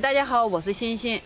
大家好，我是欣欣。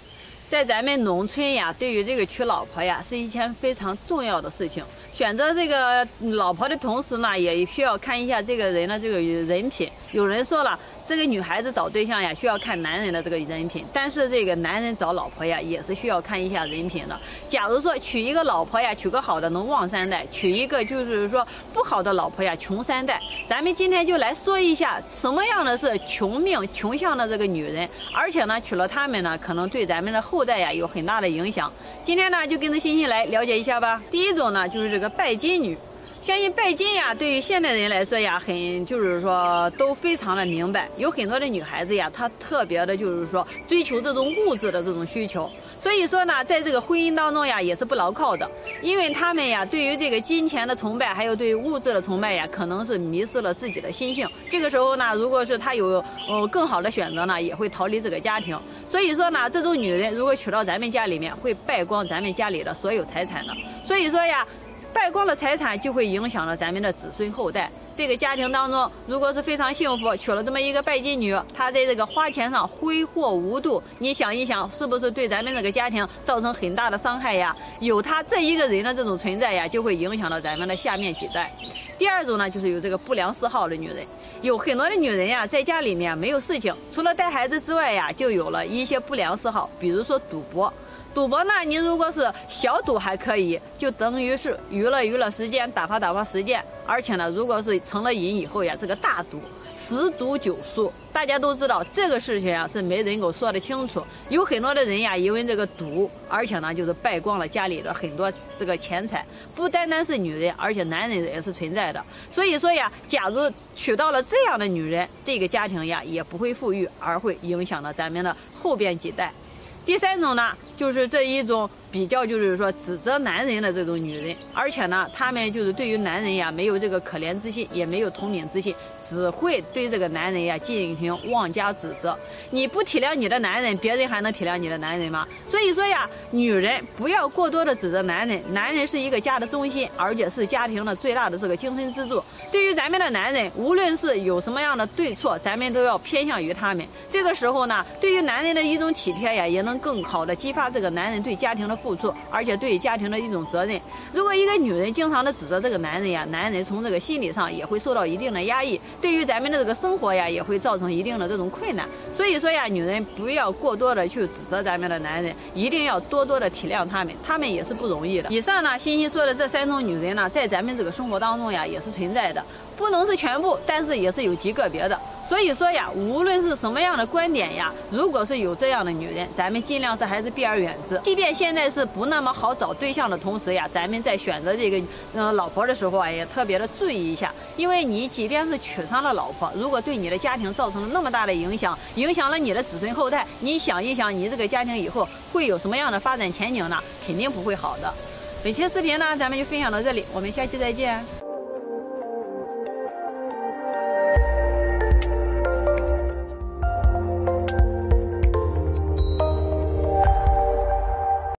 在咱们农村呀，对于这个娶老婆呀，是一件非常重要的事情。选择这个老婆的同时呢，也需要看一下这个人的这个人品。有人说了。这个女孩子找对象呀，需要看男人的这个人品，但是这个男人找老婆呀，也是需要看一下人品的。假如说娶一个老婆呀，娶个好的能旺三代；娶一个就是说不好的老婆呀，穷三代。咱们今天就来说一下什么样的是穷命穷相的这个女人，而且呢，娶了她们呢，可能对咱们的后代呀有很大的影响。今天呢，就跟着欣欣来了解一下吧。第一种呢，就是这个拜金女。相信拜金呀，对于现代人来说呀，很就是说都非常的明白。有很多的女孩子呀，她特别的就是说追求这种物质的这种需求。所以说呢，在这个婚姻当中呀，也是不牢靠的，因为他们呀，对于这个金钱的崇拜，还有对物质的崇拜呀，可能是迷失了自己的心性。这个时候呢，如果是他有呃更好的选择呢，也会逃离这个家庭。所以说呢，这种女人如果娶到咱们家里面，会败光咱们家里的所有财产的。所以说呀。败光了财产，就会影响了咱们的子孙后代。这个家庭当中，如果是非常幸福，娶了这么一个拜金女，她在这个花钱上挥霍无度，你想一想，是不是对咱们这个家庭造成很大的伤害呀？有她这一个人的这种存在呀，就会影响到咱们的下面几代。第二种呢，就是有这个不良嗜好的女人，有很多的女人呀，在家里面没有事情，除了带孩子之外呀，就有了一些不良嗜好，比如说赌博。赌博呢，你如果是小赌还可以，就等于是娱乐娱乐时间，打发打发时间。而且呢，如果是成了瘾以后呀，这个大赌，十赌九输。大家都知道这个事情呀，是没人给我说得清楚。有很多的人呀，因为这个赌，而且呢，就是败光了家里的很多这个钱财。不单单是女人，而且男人也是存在的。所以说呀，假如娶到了这样的女人，这个家庭呀，也不会富裕，而会影响到咱们的后边几代。第三种呢，就是这一种比较，就是说指责男人的这种女人，而且呢，她们就是对于男人呀，没有这个可怜之心，也没有同情之心。只会对这个男人呀进行妄加指责。你不体谅你的男人，别人还能体谅你的男人吗？所以说呀，女人不要过多的指责男人。男人是一个家的中心，而且是家庭的最大的这个精神支柱。对于咱们的男人，无论是有什么样的对错，咱们都要偏向于他们。这个时候呢，对于男人的一种体贴呀，也能更好的激发这个男人对家庭的付出，而且对家庭的一种责任。如果一个女人经常的指责这个男人呀，男人从这个心理上也会受到一定的压抑。对于咱们的这个生活呀，也会造成一定的这种困难。所以说呀，女人不要过多的去指责咱们的男人，一定要多多的体谅他们，他们也是不容易的。以上呢，欣欣说的这三种女人呢，在咱们这个生活当中呀，也是存在的，不能是全部，但是也是有极个别的。所以说呀，无论是什么样的观点呀，如果是有这样的女人，咱们尽量是还是避而远之。即便现在是不那么好找对象的同时呀，咱们在选择这个嗯老婆的时候啊，也特别的注意一下，因为你即便是娶上了老婆，如果对你的家庭造成了那么大的影响，影响了你的子孙后代，你想一想，你这个家庭以后会有什么样的发展前景呢？肯定不会好的。本期视频呢，咱们就分享到这里，我们下期再见。